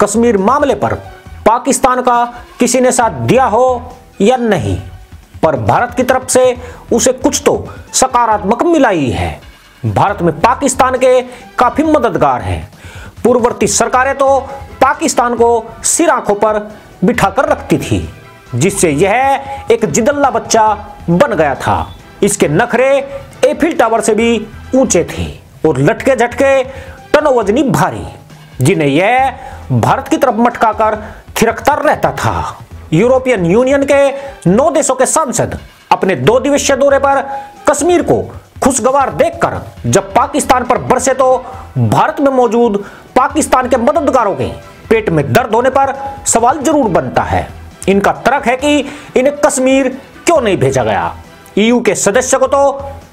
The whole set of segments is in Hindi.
कश्मीर मामले पर पाकिस्तान का किसी ने साथ दिया हो या नहीं। पर भारत की तरफ़ से उसे कुछ तो सकारात्मक मिला ही है। भारत में पाकिस्तान के काफ़ी मददगार हैं। पूर्ववर्ती सरकारें तो पाकिस्तान को सिर आँखों पर बिठाकर रखती थी, जिससे यह एक जिदल्ला बच्चा बन गया था। इसके नखरे एफिल टावर से भी ऊँचे थे और लटके झटके टनोवजनी भारी। जिन्हें यह भारत की तरफ़ मटकाकर थिरकता रहता था। यूरोपियन यूनियन के नौ देशों के सांसद अपने दो दिवसीय दौरे पर कश्मीर को खुशगवार देखकर, जब पाकिस्तान पर बरसे तो भारत में मौजूद पाकिस्तान के मददगारों के पेट में दर्द होने पर सवाल ज़रूर बनता है। इनका तर्क है कि इन्हें कश्मीर क्यों नहीं भेजा गया? ईयू के सदस्य को तो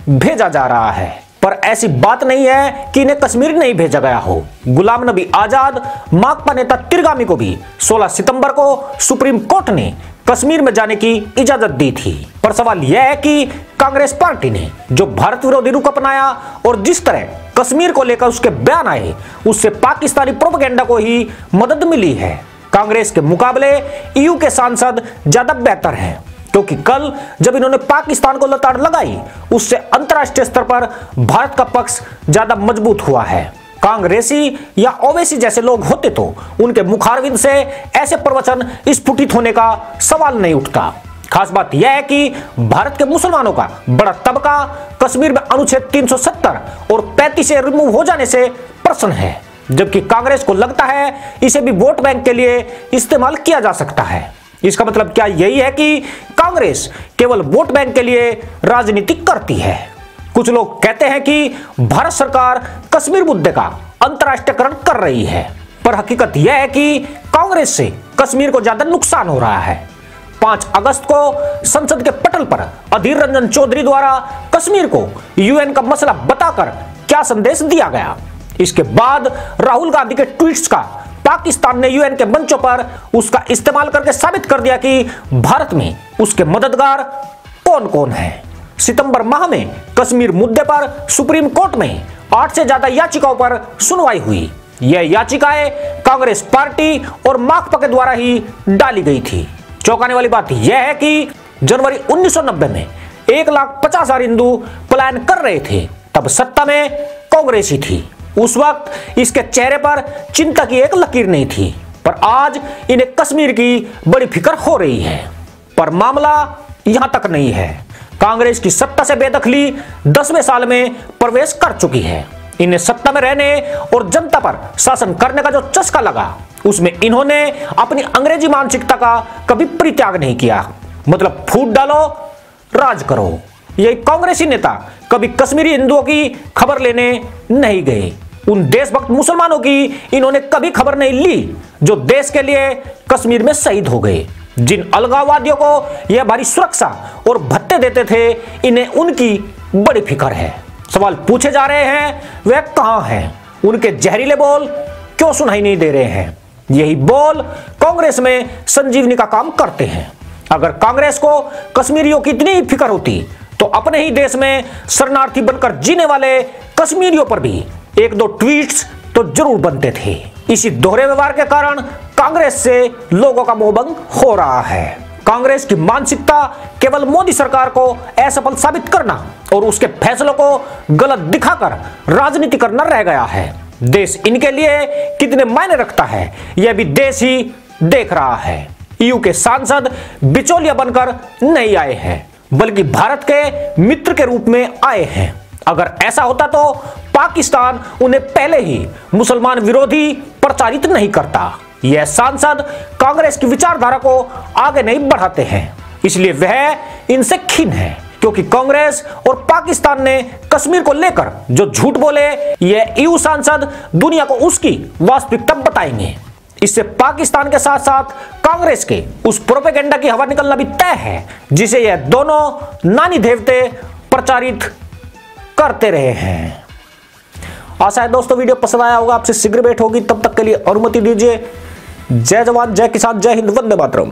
भेजा जा रहा है। पर ऐसी बात नहीं है कि इन्हें कश्मीर नहीं भेजा गया हो। गुलाम नबी आज़ाद, माकपा नेता तिरगामी को भी 16 सितंबर को सुप्रीम कोर्ट ने कश्मीर में जाने की इजाज़त दी थी। पर सवाल यह है कि कांग्रेस पार्टी ने जो भारत विरोधी रुख अपनाया और जिस तरह कश्मीर को लेकर उसके बयान आए, उससे पाकिस्तानी प्रोपगेंडा को ही मदद मिली है। कांग्रेस के मुकाबले ईयू के सांसद ज़्यादा बेहतर हैं। क्योंकि कल जब इन्होंने पाकिस्तान को लताड़ लगाई, उससे अंतर्राष्ट्रीय स्तर पर भारत का पक्ष ज़्यादा मज़बूत हुआ है। कांग्रेसी या ओवैसी जैसे लोग होते तो उनके मुखारविंद से ऐसे प्रवचन स्फुटित होने का सवाल नहीं उठता। खास बात यह है कि भारत के मुसलमानों का बड़ा तबका कश्मीर में अनुच्छेद 370 और 35 से रिमूव हो जाने से प्रश्न है, जबकि कांग्रेस को लगता है इसे भी वोट बैंक के लिए इस्तेमाल किया जा सकता है। इसका मतलब क्या यही है कि कांग्रेस केवल वोट बैंक के लिए राजनीति करती है? कुछ लोग कहते हैं कि भारत सरकार कश्मीर मुद्दे का अंतरराष्ट्रीयकरण कर रही है, पर हकीकत यह है कि कांग्रेस से कश्मीर को ज़्यादा नुकसान हो रहा है। 5 अगस्त को संसद के पटल पर अधीर रंजन चौधरी द्वारा कश्मीर को यूएन का मसला बताकर क्या संदेश दिया गया? इसके बाद राहुल गांधी के ट्वीट्स का पाकिस्तान ने यूएन के मंचों पर उसका इस्तेमाल करके साबित कर दिया कि भारत में उसके मददगार कौन कौन है। सितंबर माह में कश्मीर मुद्दे पर सुप्रीम कोर्ट में आठ से ज़्यादा याचिकाओं पर सुनवाई हुई। यह याचिकाएँ कांग्रेस पार्टी और माकपा के द्वारा ही डाली गई थी। चौंकाने वाली बात यह है कि जनवरी 1990 में एक लाख पचास हज़ार हिंदू प्लान कर रहे थे, तब सत्ता में कांग्रेस ही थी। उस वक्त इसके चेहरे पर चिंता की एक लकीर नहीं थी, पर आज इन्हें कश्मीर की बड़ी फ़िक्र हो रही है। पर मामला यहाँ तक नहीं है। कांग्रेस की सत्ता से बेदखली दसवें साल में प्रवेश कर चुकी है। इन्हें सत्ता में रहने और जनता पर शासन करने का जो चस्का लगा, उसमें इन्होंने अपनी अंग्रेज़ी मानसिकता का कभी परित्याग नहीं किया। मतलब फूट डालो, राज करो। यही कांग्रेसी नेता कभी कश्मीरी हिंदुओं की खबर लेने नहीं गए। उन देशभक्त मुसलमानों की इन्होंने कभी खबर नहीं ली, जो देश के लिए कश्मीर में शहीद हो गए। जिन अलगाववादियों को यह भारी सुरक्षा और भत्ते देते थे, इन्हें उनकी बड़ी फ़िक्र है। सवाल पूछे जा रहे हैं वह कहाँ हैं? उनके जहरीले बोल क्यों सुनाई नहीं दे रहे हैं? यही बोल कांग्रेस में संजीवनी का काम करते हैं। अगर कांग्रेस को कश्मीरियों की इतनी फ़िक्र होती तो अपने ही देश में शरणार्थी बनकर जीने वाले कश्मीरियों पर भी एक दो ट्वीट्स तो ज़रूर बनते थे। इसी दोहरे व्यवहार के कारण कांग्रेस से लोगों का मोहबंग हो रहा है। कांग्रेस की मानसिकता केवल मोदी सरकार को असफल साबित करना और उसके फैसलों को गलत दिखाकर राजनीति करना रह गया है। देश इनके लिए कितने मायने रखता है, यह भी देश ही देख रहा है। ईयू के सांसद बिचौलिया बनकर नहीं आए हैं। बल्कि भारत के मित्र के रूप में आए हैं। अगर ऐसा होता तो पाकिस्तान उन्हें पहले ही मुसलमान विरोधी प्रचारित नहीं करता। यह सांसद कांग्रेस की विचारधारा को आगे नहीं बढ़ाते हैं। इसलिए वह इनसे खीन है, क्योंकि कांग्रेस और पाकिस्तान ने कश्मीर को लेकर जो झूठ बोले, यह ईयू सांसद दुनिया को उसकी वास्तविकता बताएँगे। इससे पाकिस्तान के साथ साथ कांग्रेस के उस प्रोपेगेंडा की हवा निकलना भी तय है, जिसे यह दोनों नानी देवते प्रचारित करते रहे हैं। आशा है दोस्तों वीडियो पसंद आया होगा, आपसे शीघ्र भेंट होगी, तब तक के लिए अनुमति दीजिए। जय जवान, जय किसान, जय हिंद, वंदे मातरम।